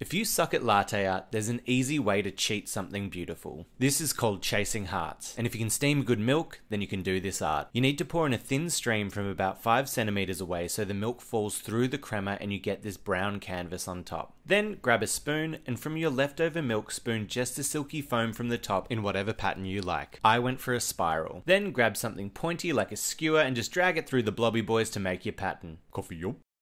If you suck at latte art, there's an easy way to cheat something beautiful. This is called chasing hearts, and if you can steam good milk, then you can do this art. You need to pour in a thin stream from about 5 centimeters away so the milk falls through the crema and you get this brown canvas on top. Then grab a spoon and from your leftover milk spoon just a silky foam from the top in whatever pattern you like. I went for a spiral. Then grab something pointy like a skewer and just drag it through the blobby boys to make your pattern. Coffee yup.